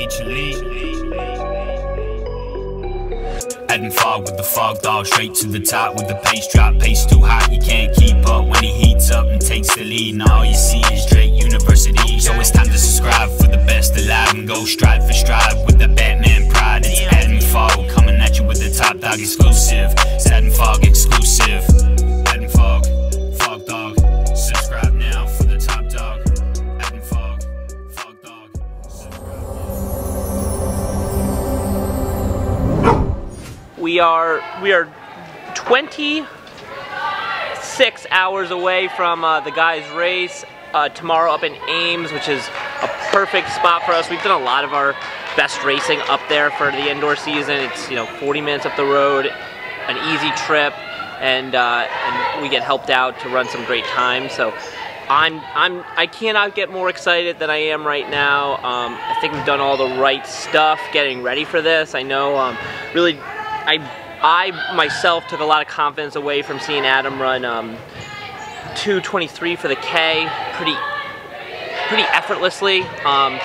H Elite. Adding fog with the Fogdog, straight to the top with the pace drop. Pace too hot, you can't keep up when he heats up and takes the lead. Now all you see is Drake University. So it's time to subscribe for the best alive and go stride for stride with the Batman pride. It's Adam Fogg coming at you with the top dog exclusive. It's Fog We are we are 26 hours away from uh, the guys' race uh, tomorrow up in Ames, which is a perfect spot for us. We've done a lot of our best racing up there for the indoor season. It's you know 40 minutes up the road, an easy trip, and uh, and we get helped out to run some great times. So. I'm, I'm, I cannot get more excited than I am right now. Um, I think we've done all the right stuff getting ready for this. I know um, really I, I myself took a lot of confidence away from seeing Adam run um, 223 for the K pretty, pretty effortlessly. Um,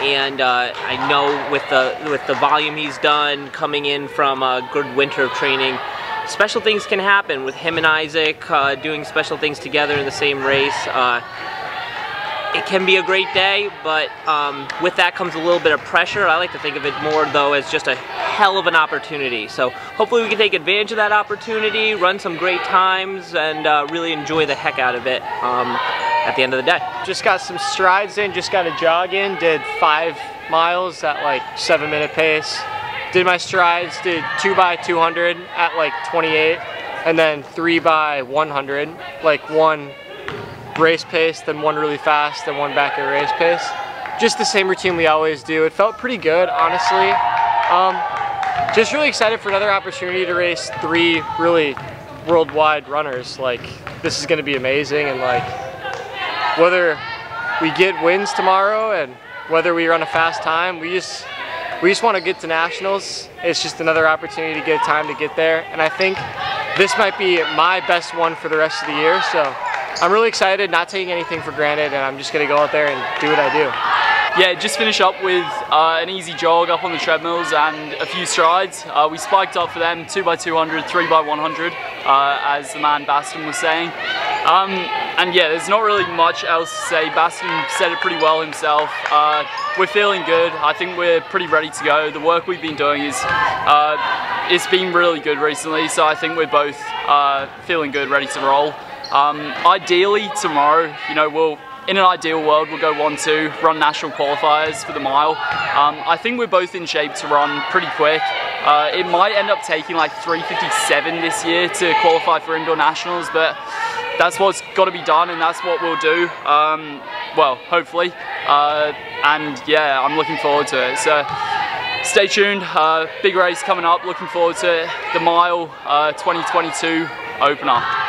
and uh, I know with the with the volume he's done coming in from a good winter of training, special things can happen with him and Isaac uh, doing special things together in the same race. Uh, it can be a great day, but um, with that comes a little bit of pressure. I like to think of it more though as just a hell of an opportunity. So hopefully we can take advantage of that opportunity, run some great times, and uh, really enjoy the heck out of it um, at the end of the day. Just got some strides in, just got a jog in, did five miles at like seven minute pace. Did my strides, did two by 200 at like 28, and then three by 100, like one race pace, then one really fast, then one back at race pace. Just the same routine we always do. It felt pretty good, honestly. Um, just really excited for another opportunity to race three really worldwide runners. Like, this is gonna be amazing, and like, whether we get wins tomorrow and whether we run a fast time, we just we just want to get to nationals. It's just another opportunity to get time to get there, and I think this might be my best one for the rest of the year. So I'm really excited, not taking anything for granted, and I'm just gonna go out there and do what I do. Yeah, just finish up with uh, an easy jog up on the treadmills and a few strides. Uh, we spiked up for them 2x200, 3x100, uh, as the man Baston was saying. Um, and yeah, there's not really much else to say. Baston said it pretty well himself. Uh, we're feeling good. I think we're pretty ready to go. The work we've been doing is uh, it's been really good recently, so I think we're both uh, feeling good, ready to roll. Um, ideally, tomorrow, you know, we'll in an ideal world, we'll go 1-2, run national qualifiers for the mile. Um, I think we're both in shape to run pretty quick. Uh, it might end up taking like 357 this year to qualify for indoor nationals, but that's what's got to be done and that's what we'll do. Um, well, hopefully. Uh, and yeah, I'm looking forward to it. So stay tuned. Uh, big race coming up. Looking forward to it. The mile uh, 2022 opener.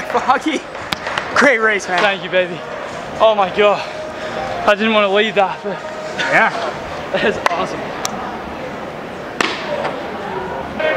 Boy Foggy. Great race, man. Thank you, baby. Oh my god. I didn't want to leave that, but Yeah. that's awesome. Hey,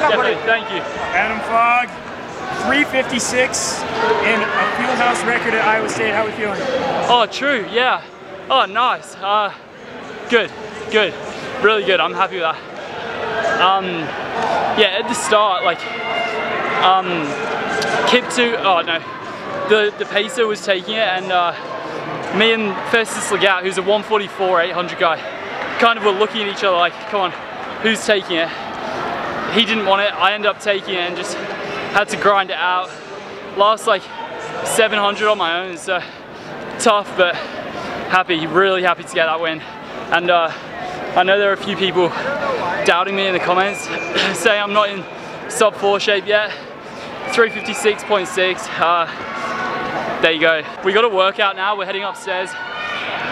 Definitely, thank you. Adam Fogg, 356 and a fieldhouse record at Iowa State. How are we feeling? Oh, true, yeah. Oh, nice. Uh, good, good. Really good. I'm happy with that. Um, yeah, at the start, like, um, Kiptu, oh no, the, the pacer was taking it, and uh, me and Festus Lagat, who's a 144 800 guy, kind of were looking at each other like, come on, who's taking it? He didn't want it, I ended up taking it and just had to grind it out. Last like 700 on my own, so tough, but happy, really happy to get that win. And uh, I know there are a few people doubting me in the comments, saying I'm not in sub 4 shape yet. 356.6, uh, there you go. We got a workout now, we're heading upstairs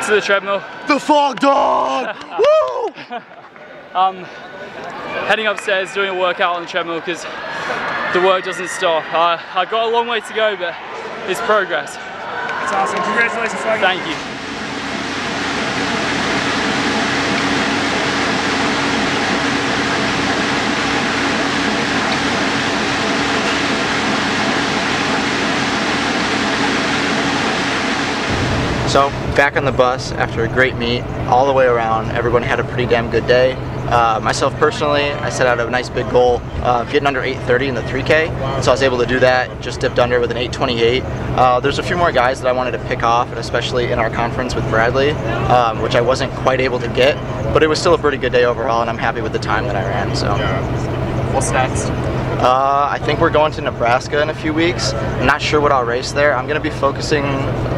to the treadmill. The Fogdog! Woo! Um, heading upstairs, doing a workout on the treadmill because the work doesn't stop. Uh, I got a long way to go, but it's progress. That's awesome. Congratulations, Foggy. Thank you. So, back on the bus after a great meet, all the way around, everyone had a pretty damn good day. Uh, myself personally, I set out a nice big goal of getting under 830 in the 3K, and so I was able to do that, just dipped under with an 828. Uh, there's a few more guys that I wanted to pick off, and especially in our conference with Bradley, um, which I wasn't quite able to get, but it was still a pretty good day overall, and I'm happy with the time that I ran. So. What's next? Uh, I think we're going to Nebraska in a few weeks. I'm not sure what I'll race there. I'm going to be focusing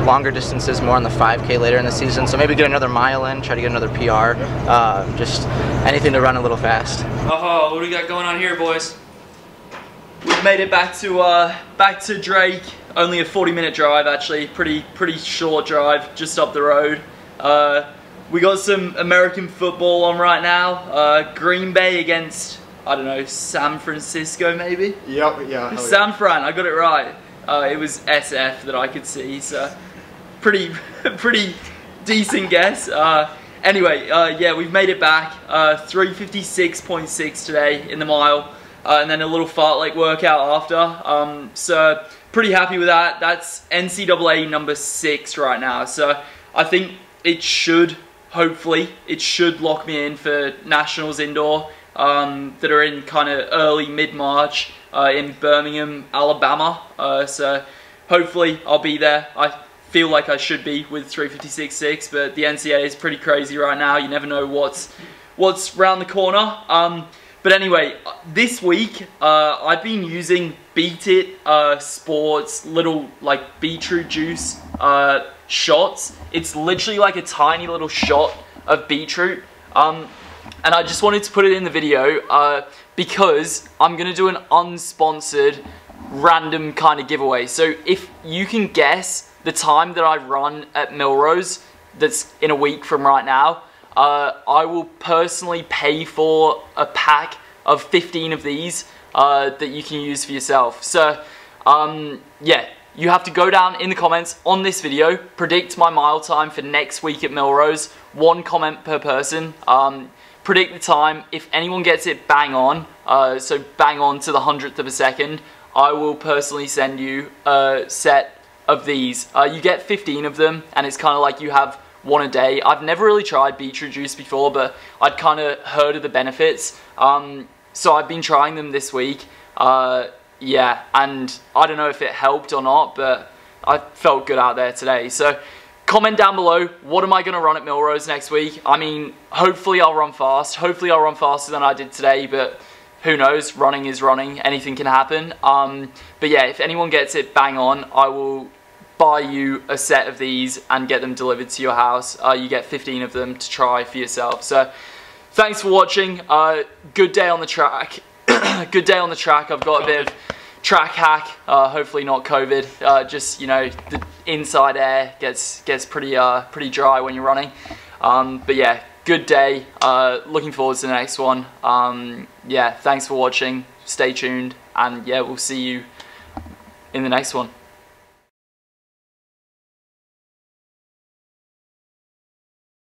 longer distances more on the 5K later in the season. So maybe get another mile in, try to get another PR. Uh, just anything to run a little fast. Oh, what do we got going on here, boys? We've made it back to uh, back to Drake. Only a 40 minute drive, actually. Pretty pretty short drive, just up the road. Uh, we got some American football on right now. Uh, Green Bay against I don't know San Francisco, maybe. Yep, yeah. San Fran, I got it right. Uh, it was SF that I could see, so pretty pretty decent guess. Uh, anyway, uh, yeah, we've made it back. Uh, 356.6 today in the mile, uh, and then a little fartlek workout after. Um, so pretty happy with that. That's NCAA number six right now. So I think it should, hopefully, it should lock me in for nationals indoor um, that are in kind of early mid March uh, in Birmingham, Alabama. Uh, so hopefully I'll be there. I feel like I should be with 356.6, but the NCAA is pretty crazy right now. You never know what's what's round the corner. Um, but anyway, this week uh, I've been using Beet It uh, Sports little like beetroot juice uh, shots. It's literally like a tiny little shot of beetroot. Um, and I just wanted to put it in the video uh, because I'm gonna do an unsponsored random kind of giveaway. So if you can guess the time that I run at Millrose, that's in a week from right now, uh, I will personally pay for a pack of 15 of these uh, that you can use for yourself. So um, yeah, you have to go down in the comments on this video, predict my mile time for next week at Millrose, one comment per person. Um, predict the time. If anyone gets it bang on, uh, so bang on to the hundredth of a second, I will personally send you a set of these. Uh, you get 15 of them, and it's kind of like you have one a day. I've never really tried beetroot juice before, but I'd kind of heard of the benefits. Um, so I've been trying them this week. Uh, yeah, and I don't know if it helped or not, but I felt good out there today. So comment down below, what am I going to run at Millrose next week? I mean, hopefully I'll run fast. Hopefully I'll run faster than I did today, but who knows? Running is running. Anything can happen. Um, but yeah, if anyone gets it bang on, I will buy you a set of these and get them delivered to your house. Uh, you get 15 of them to try for yourself. So thanks for watching. Uh, good day on the track. good day on the track. I've got a bit of track hack. Uh, hopefully not COVID. Uh, just you know the inside air gets gets pretty uh, pretty dry when you're running. Um, but yeah, good day. Uh, looking forward to the next one. Um, yeah, thanks for watching. Stay tuned, and yeah, we'll see you in the next one.